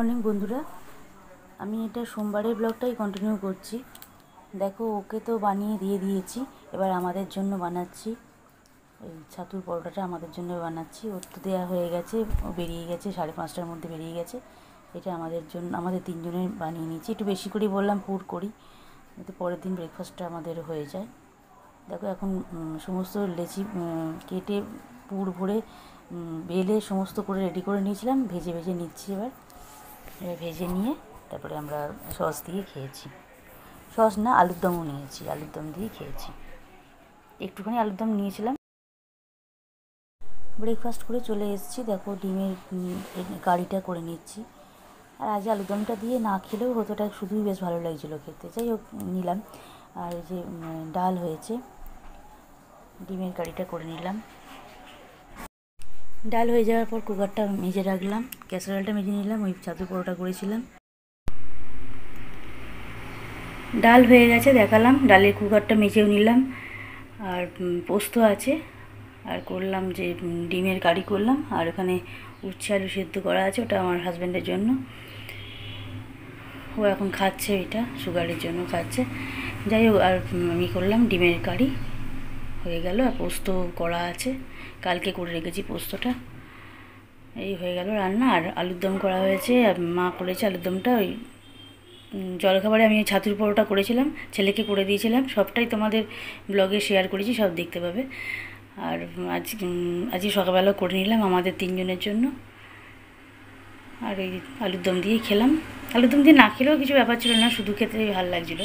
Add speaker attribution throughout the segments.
Speaker 1: Morning, বন্ধুরা। আমি এটা সোমবারের ব্লগটাই কন্টিনিউ করছি। দেখো, ওকে তো বানিয়ে দিয়ে দিয়েছি। এবার আমাদের জন্য বানাচ্ছি। এই ছাতুর পরোটাটা আমাদের জন্য বানাচ্ছি। ওর তো দেওয়া হয়ে গেছে। ও বেরিয়ে গেছে, সাড়ে পাঁচটার মধ্যে বেরিয়ে গেছে। এটা আমাদের জন্য, আমাদের তিনজনের বানিয়ে নিয়েছি। একটু বেশি করেই বললাম, পুর করি। যাতে পরের দিন ব্রেকফাস্টটা আমাদের হয়ে যায়। দেখো, এখন সমস্ত লেচি কেটে পুর ভরে বেলে সমস্ত করে রেডি করে নিয়েছিলাম। ভেজে ভেজে নিচ্ছি এবার। ভেজে নিয়ে তারপরে আমরা সস দিয়ে খেয়েছি। সস না, আলুর দমও নিয়েছি, আলুর দম দিয়ে খেয়েছি। একটুখানি আলুর দম নিয়েছিলাম। ব্রেকফাস্ট করে চলে এসেছি। দেখো ডিমের কারিটা করে নিচ্ছি। আর আজ আলুদমটা দিয়ে না খেলেও হতোটা শুধুই বেশ ভালো লাগছিল খেতে। যাই হোক, নিলাম। আর যে ডাল হয়েছে, ডিমের কারিটা করে নিলাম। ডাল হয়ে যাওয়ার পর কুকারটা মেজে রাখলাম। ক্যাসারোলটা মেজে নিলাম, ওই ছাতু পরোটা করেছিলাম। ডাল হয়ে গেছে, দেখালাম। ডালের কুকারটা মেজেও নিলাম। আর পোস্ত আছে। আর করলাম যে ডিমের কারি করলাম। আর ওখানে উচ্ছে আলু সেদ্ধ করা আছে, ওটা আমার হাজব্যান্ডের জন্য। ও এখন খাচ্ছে এটা, সুগারের জন্য খাচ্ছে। যাই হোক, আর আমি করলাম ডিমের কারি। হয়ে গেল আর পোস্ত করা আছে। কালকে করে রেখেছি পোস্তটা। এই হয়ে গেল রান্না আর আলুর দম করা হয়েছে। মা করেছে আলুর দমটা ওই জলখাবারে আমি ছাতুর পরোটা করেছিলাম, ছেলেকে করে দিয়েছিলাম। সবটাই তোমাদের ব্লগে শেয়ার করেছি, সব দেখতে পাবে। আর আজ আজকে সকালবেলা করে নিলাম আমাদের তিনজনের জন্য। আর এই আলুর দম দিয়ে খেলাম। আলুর দম দিয়ে না খেলেও কিছু ব্যাপার ছিল না, শুধু খেতে ভালো লাগছিল।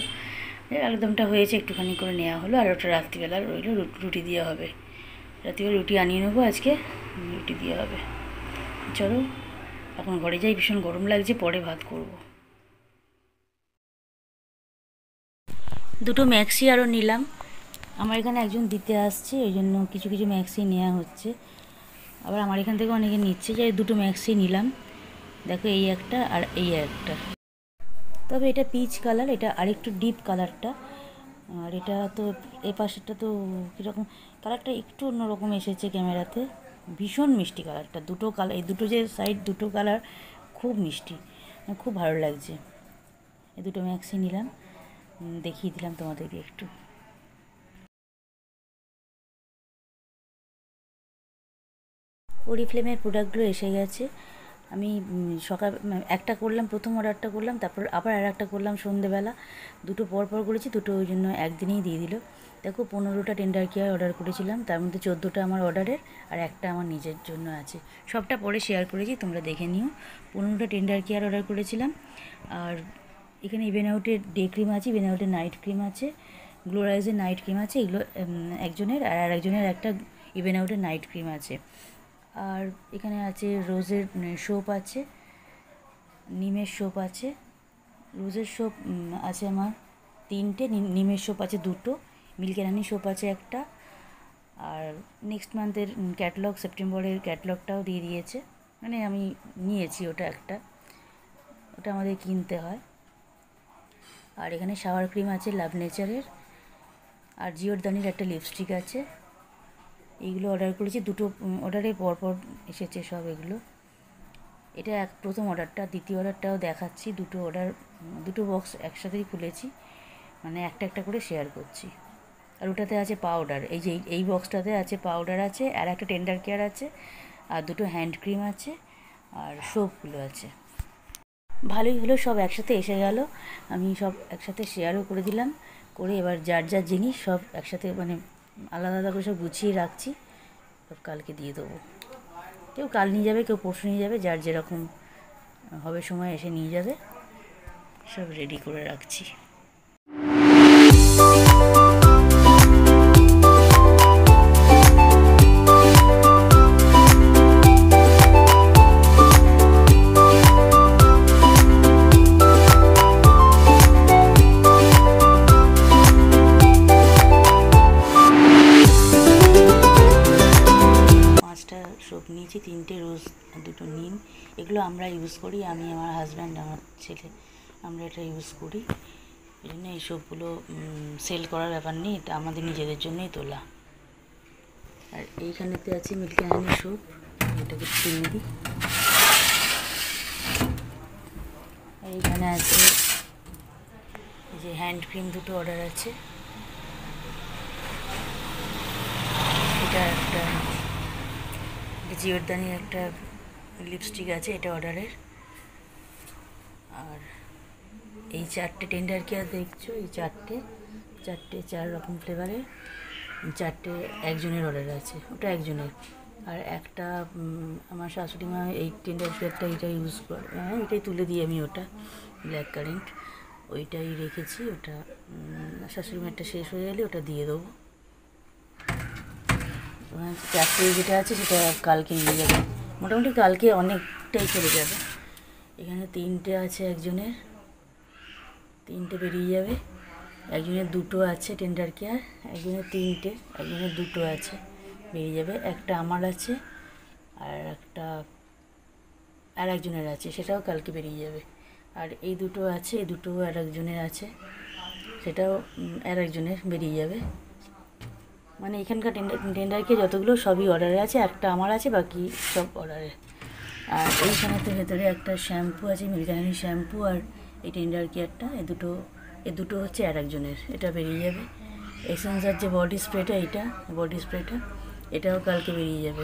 Speaker 1: এই আলুর দমটা হয়েছে, একটুখানি করে নেওয়া হলো, আর ওটা রাত্রিবেলা রইল রুটি দিয়ে হবে। রাত্রিবেলা রুটি আনিয়ে নেব আজকে, রুটি দিয়ে হবে। চলো, এখন ঘরে যাই, ভীষণ গরম লাগছে, পরে ভাত করব। দুটো ম্যাক্সি আরও নিলাম। আমার এখানে একজন দিতে আসছে ওই জন্য কিছু কিছু ম্যাক্সি নেওয়া হচ্ছে। আবার আমার এখান থেকে অনেকে নিচ্ছে যে দুটো ম্যাক্সি নিলাম। দেখো, এই একটা আর এই একটা। তবে এটা পিচ কালার এটা আরেকটু ডিপ কালারটা আর এটা তো এ পাশেরটা তো কীরকম কালারটা একটু অন্যরকম এসেছে ক্যামেরাতে। ভীষণ মিষ্টি কালারটা দুটো কালার এই দুটো যে সাইড দুটো কালার খুব মিষ্টি। খুব ভালো লাগছে। এই দুটো ম্যাক্সি নিলাম। দেখিয়ে দিলাম তোমাদেরকে একটু। ওরিফ্লেমের প্রোডাক্টগুলো এসে গেছে। আমি সকাল একটা করলাম, প্রথম অর্ডারটা করলাম, তারপর আবার আর একটা করলাম সন্ধেবেলা। দুটো পর পর করেছি, দুটো ওই জন্য একদিনেই দিয়ে দিল। দেখো, পনেরোটা টেন্ডার কেয়ার অর্ডার করেছিলাম, তার মধ্যে চোদ্দোটা আমার অর্ডারের আর একটা আমার নিজের জন্য আছে। সবটা পরে শেয়ার করেছি, তোমরা দেখে নিও। পনেরোটা টেন্ডার কেয়ার অর্ডার করেছিলাম, আর এখানে ইভেন আউটের ডে ক্রিম আছে ইভেন আউটের নাইট ক্রিম আছে গ্লোরাইজের নাইট ক্রিম আছে, এগুলো একজনের আর আর একজনের একটা ইভেন আউটের নাইট ক্রিম আছে। আর এখানে আছে রোজের সোপ আছে, নিমের সোপ আছে। রোজের সোপ আছে আমার তিনটে নিমের সোপ আছে দুটো, মিল্কেরানি সোপ আছে একটা, আর নেক্সট মান্থের ক্যাটলগ সেপ্টেম্বরের ক্যাটলগটাও দিয়ে দিয়েছে। মানে আমি নিয়েছি ওটা একটা, ওটা আমাদের কিনতে হয়। আর এখানে শাওয়ার ক্রিম আছে লাভ নেচারের আর জিওরদানির একটা লিপস্টিক আছে। এইগুলো অর্ডার করেছি। দুটো অর্ডারে পরপর এসেছে সব এগুলো। এটা এক, প্রথম অর্ডারটা দ্বিতীয় অর্ডারটাও দেখাচ্ছি। দুটো অর্ডার দুটো বক্স একসাথেই খুলেছি। মানে একটা একটা করে শেয়ার করছি। আর ওটাতে আছে পাউডার এই যে, এই- বক্সটাতে আছে পাউডার আছে, আর একটা টেন্ডার কেয়ার আছে, আর দুটো হ্যান্ড ক্রিম আছে, আর সোপগুলো আছে। ভালোই হলো, সব একসাথে এসে গেল। আমি সব একসাথে শেয়ারও করে দিলাম। করে এবার যার যার জিনিস সব একসাথে মানে আলাদা আলাদা করে সব গুছিয়ে রাখছি, সব কালকে দিয়ে দেবো। কেউ কাল নিয়ে যাবে, কেউ পরশু নিয়ে যাবে, যার যেরকম হবে সময় এসে নিয়ে যাবে, সব রেডি করে রাখছি। নিয়েছি, তিনটে রোজ দুটো নিম এগুলো আমরা ইউজ করি, আমি আমার হাজব্যান্ড আমার ছেলে। আমরা এটা ইউজ করি। এই জন্য এই সোপগুলো সেল করার ব্যাপার নেই, এটা আমাদের নিজেদের জন্যই তোলা। আর এইখানেতে আছে মিল্কি হানি সোপ এটাকে আর এখানে আছে, এই যে হ্যান্ড ক্রিম দুটো অর্ডার আছে। এটা একটা জিওরদানির একটা লিপস্টিক আছে, এটা অর্ডারের আর এই চারটে টেন্ডার কেয়ার দেখছ? এই চারটে চারটে চার রকম ফ্লেভারের চারটে একজনের অর্ডার আছে, ওটা একজনের। আর একটা আমার শাশুড়ি মা এই টেন্ডার কেয়ারটা এটা ইউজ করে হ্যাঁ এটাই তুলে দিই আমি ওটা ব্ল্যাক কারেন্ট ওইটাই রেখেছি, ওটা শাশুড়ি মাটা শেষ হয়ে গেলে ওটা দিয়ে দেবো। চারটে যেটা আছে সেটা কালকে নিয়ে যাবে। মোটামুটি কালকে অনেকটাই চলে যাবে। এখানে তিনটে আছে একজনের। তিনটে বেরিয়ে যাবে। একজনের দুটো আছে টেন্ডার কেয়ার একজনের তিনটে, একজনের দুটো আছে, বেরিয়ে যাবে। একটা আমার আছে আর একটা, আর একজনের আছে, সেটাও কালকে বেরিয়ে যাবে। আর এই দুটো আছে, এই দুটো আর একজনের আছে, সেটাও আর একজনের বেরিয়ে যাবে। মানে এখানকার টেন্ডার টেন্ডারকে যতগুলো সবই অর্ডারে আছে, একটা আমার আছে, বাকি সব অর্ডারে আর এইখানেতে ভেতরে একটা শ্যাম্পু আছে মিল্কানি শ্যাম্পু আর এই টেন্ডার কেয়ারটা এ দুটো এ দুটো হচ্ছে আর একজনের, এটা বেরিয়ে যাবে। এসেন্সার যে বডি স্প্রেটা এটা বডি স্প্রেটা এটাও কালকে বেরিয়ে যাবে।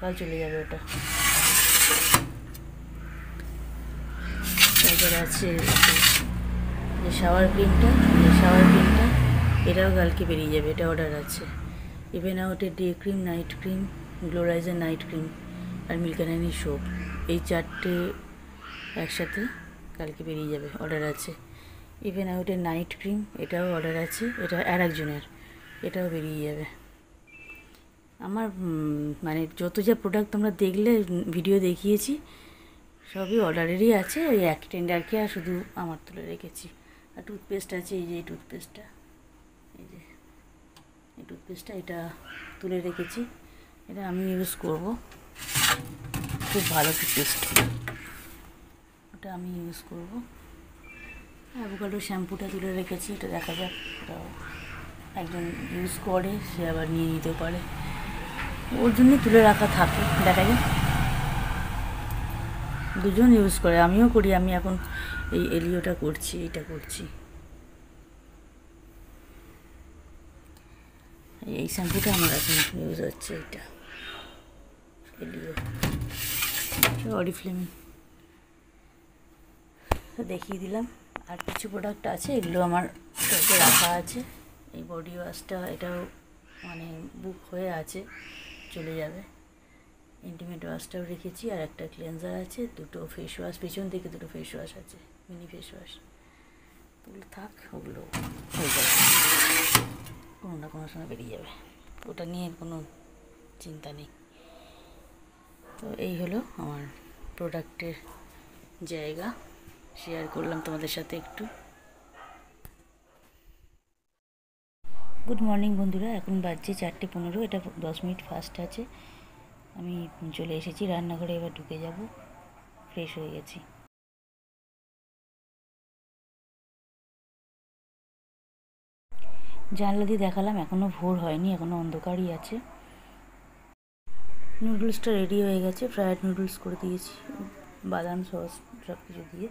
Speaker 1: কাল চলে যাবে ওটা। তারপরে আছে যে শাওয়ার ক্রিমটা শাওয়ার ক্রিমটা এটাও কালকে বেরিয়ে যাবে, এটা অর্ডার আছে। ইভেন আউটের ডে ক্রিম নাইট ক্রিম গ্লোরাইজার নাইট ক্রিম আর মিল্কানানি সোপ এই চারটে একসাথে কালকে বেরিয়ে যাবে অর্ডার আছে। ইভেন আউটের নাইট ক্রিম এটাও অর্ডার আছে, এটা আর একজনের, এটাও বেরিয়ে যাবে। আমার মানে যত যা প্রোডাক্ট তোমরা দেখলে ভিডিও দেখিয়েছি, সবই অর্ডারেরই আছে, ওই এক টেন্ডারকে আর শুধু আমার তুলে রেখেছি। আর টুথপেস্ট আছে, এই যে টুথপেস্টটা এই টুথপেস্টটা, এটা তুলে রেখেছি। এটা আমি ইউজ করব। খুব ভালো টুথপেস্ট ওটা আমি ইউজ করব। অ্যাভোকাডো শ্যাম্পুটা তুলে রেখেছি, এটা দেখা যাক ওটাও একজন ইউজ করে, সে আবার নিয়ে নিতে পারে। ওর জন্যই তুলে রাখা থাকে, দেখা যাক। দুজন ইউজ করে, আমিও করি, আমি এখন এই এলিওটা করছি, এইটা করছি। এই শ্যাম্পুটা আমার এখন ইউজ হচ্ছে এইটা এলিও অরিফ্লেম দেখিয়ে দিলাম। আর কিছু প্রোডাক্ট আছে, এগুলো আমার স্টকে রাখা আছে। এই বডি ওয়াশটা এটাও মানে বুক হয়ে আছে, চলে যাবে। ইন্টিমেট ওয়াশটাও রেখেছি, আর একটা ক্লিনজার আছে, দুটো ফেস ওয়াশ পেছন থেকে দুটো ফেস ওয়াশ আছে মিনি ফেস ওয়াশ থাক, ওগুলো হয়ে যাবে। কোনো না, কোনো সময় বেরিয়ে যাবে। ওটা নিয়ে কোনো চিন্তা নেই। তো এই হলো আমার প্রোডাক্টের জায়গা। শেয়ার করলাম তোমাদের সাথে একটু। গুড মর্নিং বন্ধুরা, এখন বাজছে চারটে পনেরো, এটা দশ মিনিট ফাস্ট আছে। আমি চলে এসেছি, রান্নাঘরে এবার ঢুকে যাব। ফ্রেশ হয়ে গেছি। জানলা দিয়ে দেখালাম এখনও ভোর হয়নি এখনও অন্ধকারই আছে। নুডলসটা রেডি হয়ে গেছে ফ্রায়েড নুডলস করে দিয়েছি, বাদাম সস সব কিছু দিয়ে।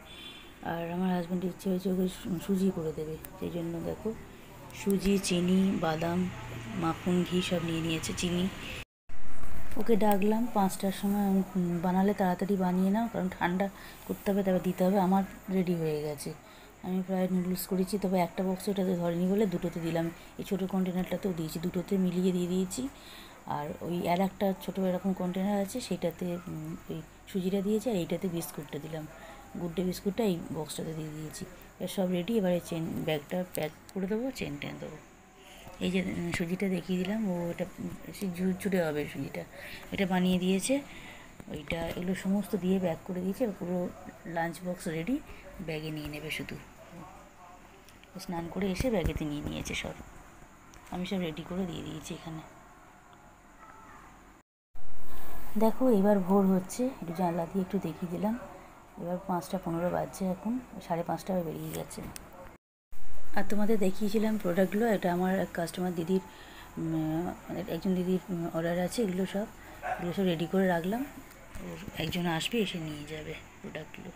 Speaker 1: আর আমার হাজব্যান্ড ইচ্ছে হয়েছে ওকে সুজি করে দেবে, সেই জন্য দেখো, সুজি, চিনি, বাদাম, মাখন, ঘি সব নিয়ে নিয়েছে, চিনি। ওকে ডাকলাম, পাঁচটার সময় বানালে তাড়াতাড়ি বানিয়ে নাও, কারণ ঠান্ডা করতে হবে, তারপর দিতে হবে, আমার রেডি হয়ে গেছে। আমি প্রায় নুডলস করেছি, তবে একটা বক্স ওটাতে ধরেনি বলে দুটোতে দিলাম। এই ছোটো কন্টেনারটাতেও দিয়েছি, দুটোতে মিলিয়ে দিয়ে দিয়েছি। আর ওই আর একটা ছোটো এরকম কন্টেনার আছে, সেটাতে ওই সুজিটা দিয়েছি আর এইটাতে বিস্কুটটা দিলাম। গুড ডে বিস্কুটটা এই বক্সটাতে দিয়ে দিয়েছি। এবার সব রেডি এবারে চেন ব্যাগটা প্যাক করে দেবো চেন টেন দেবো। এই যে সুজিটা দেখিয়ে দিলাম, ও এটা ঝুরঝুরে হবে সুজিটা। এটা বানিয়ে দিয়েছে, ওইটা এগুলো সমস্ত দিয়ে ব্যাগ করে দিয়েছে পুরো লাঞ্চ বক্স রেডি ব্যাগে নিয়ে নেবে শুধু। স্নান করে এসে ব্যাগেতে নিয়ে নিয়েছে সব। আমি সব রেডি করে দিয়ে দিয়েছি এখানে। দেখো এবার ভোর হচ্ছে। একটু জানলা দিয়ে একটু দেখিয়ে দিলাম। এবার পাঁচটা পনেরো বাজছে এখন। সাড়ে পাঁচটা বেরিয়ে গেছে। আর তোমাদের দেখিয়েছিলাম প্রোডাক্টগুলো এটা আমার এক কাস্টমার দিদির উম, একজন দিদির অর্ডার আছে। এগুলো সব এগুলো সব রেডি করে রাখলাম। একজন আসবে এসে নিয়ে যাবে প্রোডাক্টগুলো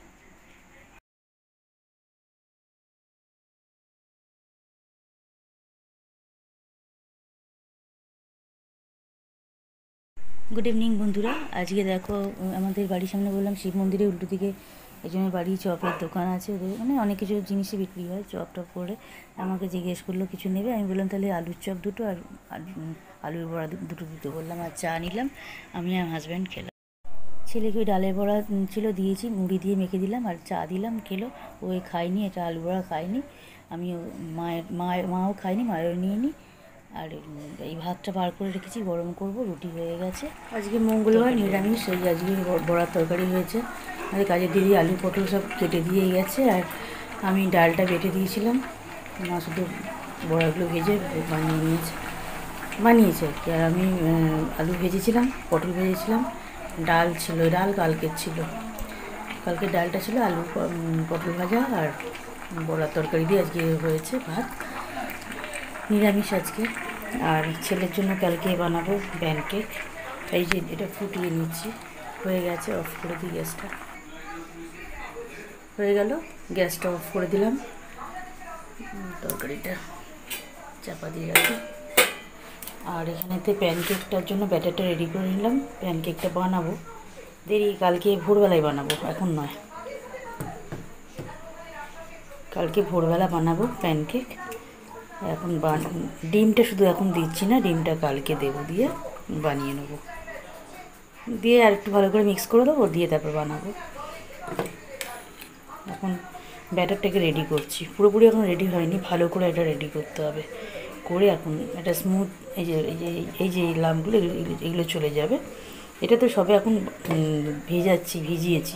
Speaker 1: গুড ইভিনিং বন্ধুরা। আজকে দেখো, আমাদের বাড়ির সামনে বললাম শিব মন্দিরের উল্টো দিকে একজনের বাড়ি চপের দোকান আছে ওদের। মানে অনেক কিছু জিনিসই বিক্রি হয়, চপ টপ করে। আমাকে জিজ্ঞেস করল, কিছু নেবে? আমি বললাম, তাহলে আলুর চপ দুটো আর আলু- আলুর বড়া দুটো দুটো বললাম আর চা নিলাম। আমি আর হাজব্যান্ড খেলাম। ছেলেকে ওই ডালের বড়া ছিল, দিয়েছি, মুড়ি দিয়ে মেখে দিলাম আর চা দিলাম, খেলো। ওই খায়নি এটা আলু বড়া খায়নি। আমি মায়ের মায়ের, মাও খায়নি, মায়েরও নিয়ে নিই আর এই ভাতটা বার করে রেখেছি গরম করব রুটি হয়ে গেছে। আজকে মঙ্গলবার নিরামিষ এই আজকে বড়ার তরকারি হয়েছে। আমাদের কাজের দিদি আলু পটল সব কেটে দিয়ে গেছে আর আমি ডালটা বেটে দিয়েছিলাম। মা শুধু বড়াগুলো ভেজে বানিয়ে নিয়েছে। বানিয়েছে আর কি আর আমি আলু ভেজেছিলাম পটল ভেজেছিলাম। ডাল ছিল ডাল কালকের ছিল। কালকে ডালটা ছিল আলু পটল ভাজা আর বড়ার তরকারি দিয়ে আজকে হয়েছে ভাত। নিরামিষ আজকে। আর ছেলের জন্য কালকে বানাবো প্যানকেক এই যে এটা ফুটিয়ে নিচ্ছি। হয়ে গেছে অফ করে দিই গ্যাসটা। হয়ে গেল, গ্যাসটা অফ করে দিলাম। তরকারিটা চাপা দিয়ে রাখি। আর এখানেতে প্যানকেকটার জন্য ব্যাটারটা রেডি করে নিলাম। প্যানকেকটা বানাবো। দেরি, কালকে ভোরবেলায় বানাবো, এখন নয়। কালকে ভোরবেলা বানাবো প্যানকেক এখন ডিমটা শুধু এখন দিচ্ছি না, ডিমটা কালকে দেবো দিয়ে বানিয়ে নেব। দিয়ে আর একটু ভালো করে মিক্স করে দেবো, দিয়ে তারপর বানাবো। এখন ব্যাটারটাকে রেডি করছি। পুরোপুরি এখন রেডি হয়নি, ভালো করে এটা রেডি করতে হবে। করে এখন এটা স্মুথ এই যে এই যে এই যে লামগুলো, এগুলো চলে যাবে। এটা তো সবে এখন ভেজাচ্ছি, ভিজিয়েছি।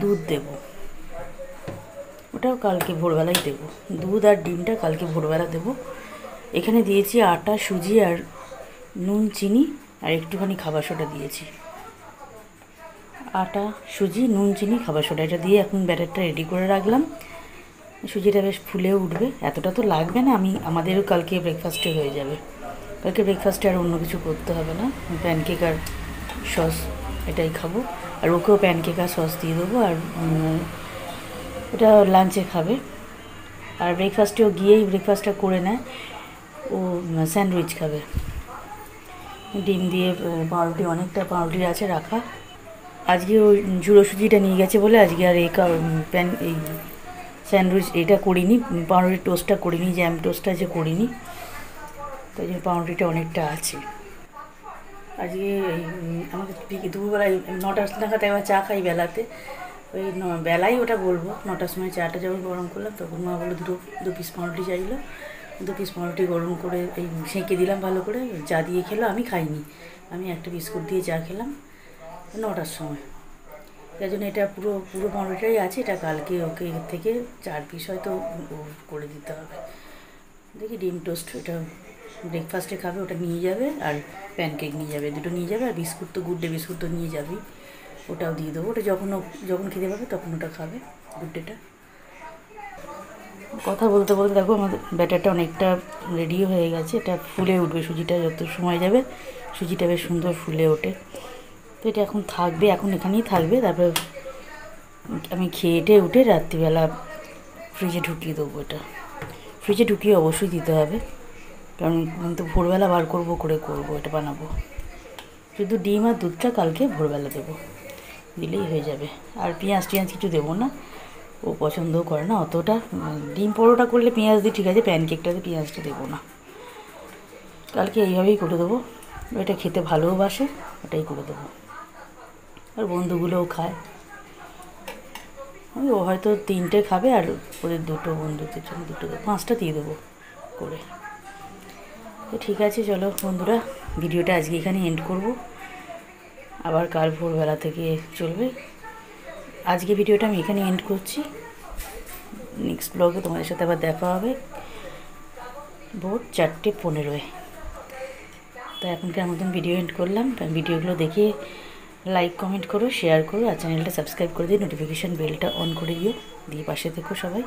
Speaker 1: দুধ দেবো। ওটাও কালকে ভোরবেলায় দেবো। দুধ আর ডিমটা কালকে ভোরবেলা দেবো। এখানে দিয়েছি আটা, সুজি আর নুন, চিনি আর একটুখানি খাবার সোডা দিয়েছি। আটা, সুজি, নুন, চিনি, খাবার সোডা এটা দিয়ে এখন ব্যাটারটা রেডি করে রাখলাম। সুজিটা বেশ ফুলেও উঠবে। এতটা তো লাগবে না, আমি, আমাদেরও কালকে ব্রেকফাস্টে হয়ে যাবে। কালকে ব্রেকফাস্টে আর অন্য কিছু করতে হবে না। প্যানকেক আর সস এটাই খাব। আর ওকেও প্যানকেক আর সস দিয়ে দেবো। আর ওটা লাঞ্চে খাবে। আর ব্রেকফাস্টেও গিয়েই ব্রেকফাস্টটা করে নেয়। ও স্যান্ডউইচ খাবে। ডিম দিয়ে পাউরুটি, অনেকটা পাউরুটি আছে রাখা। আজকে ওই ঝুড়ো সুজিটা নিয়ে গেছে বলে আজকে আর এই প্যান এই স্যান্ডউইচ এটা করিনি। পাউরুটির টোস্টটা করিনি জ্যাম টোস্টটা যে করিনি। তাই জন্য পাউরুটিটা অনেকটা আছে। আজকে বিকে- দুপুরবেলায় নটার নাগাদ একবার চা খাই বেলাতে। ওই বেলায় ওটা বলব, নটার সময় চাটা যখন গরম করলাম, তখন মা বলল, দুটো, দু পিস পাউরুটি চাইলো। দু পিস পাউরুটি গরম করে এই সেঁকে দিলাম ভালো করে, চা দিয়ে খেলো, আমি খাইনি। আমি একটা বিস্কুট দিয়ে চা খেলাম নটার সময়। তাই জন্য এটা পুরো পুরো পাউরুটিটাই আছে, এটা কালকে ওকে এর থেকে চার পিস হয়তো করে দিতে হবে। দেখি ডিম টোস্ট এটা ব্রেকফাস্টে খাবে, ওটা নিয়ে যাবে, আর প্যানকেক নিয়ে যাবে, দুটো নিয়ে যাবে, আর বিস্কুট তো গুড ডে বিস্কুট তো নিয়ে যাবেই। ওটাও দিয়ে দেবো। ওটা যখন যখন খেতে পাবে তখন ওটা খাবে গুড ডেটা কথা বলতে বলতে দেখো, আমাদের ব্যাটারটা অনেকটা রেডিও হয়ে গেছে। এটা ফুলে উঠবে, সুজিটা যত সময় যাবে, সুজিটা বেশ সুন্দর ফুলে ওঠে। তো এটা এখন থাকবে, এখন এখানেই থাকবে। তারপরে আমি খেয়ে টেয়ে উঠে রাত্রিবেলা ফ্রিজে ঢুকিয়ে দেবো এটা। ফ্রিজে ঢুকিয়ে অবশ্যই দিতে হবে। কারণ তো ভোরবেলা বার করব, করে করব, এটা বানাবো। শুধু ডিম আর দুধটা কালকে ভোরবেলা দেবো। দিলেই হয়ে যাবে। আর পেঁয়াজ টিয়াজ কিছু দেবো না। ও পছন্দও করে না অতটা। ডিম পরোটা করলে পেঁয়াজ দিই, ঠিক আছে। প্যানকেকটাতে পেঁয়াজটা দেবো না। কালকে এইভাবেই করে দেবো। এটা খেতে ভালোবাসে, ওটাই করে দেবো। আর বন্ধুগুলোও খায়। ও হয়তো তিনটে খাবে আর ওদের দুটো বন্ধুদের জন্য দুটো পাঁচটা দিয়ে দেবো করে। তো ঠিক আছে, চলো বন্ধুরা। ভিডিওটা আজকে এখানে এন্ড করব। আবার কাল ভোরবেলা থেকে চলবে। আজকে ভিডিওটা আমি এখানে এন্ড করছি। নেক্সট ব্লগে তোমাদের সাথে আবার দেখা হবে। ভোর চারটে পনেরোয়। তো এখনকার মতন ভিডিও এন্ড করলাম? ভিডিওগুলো দেখে লাইক কমেন্ট করো শেয়ার করো, আর চ্যানেলটা সাবস্ক্রাইব করে দিও নোটিফিকেশান বেলটা অন করে দিও। দিয়ে পাশে থেকো সবাই।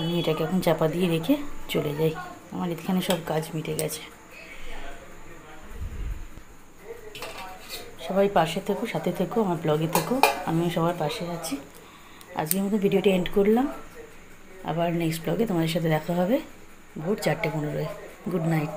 Speaker 1: আমি এটাকে এখন চাপা দিয়ে রেখে চলে যাই। আমার এখানে সব কাজ মিটে গেছে। সবাই পাশে থেকো, সাথে থেকো, আমার ব্লগে থেকো। আমিও সবার পাশে আছি। আজকে মতো ভিডিওটি এন্ড করলাম। আবার নেক্সট ব্লগে তোমাদের সাথে দেখা হবে। ভোর চারটে পনেরোয়। Good night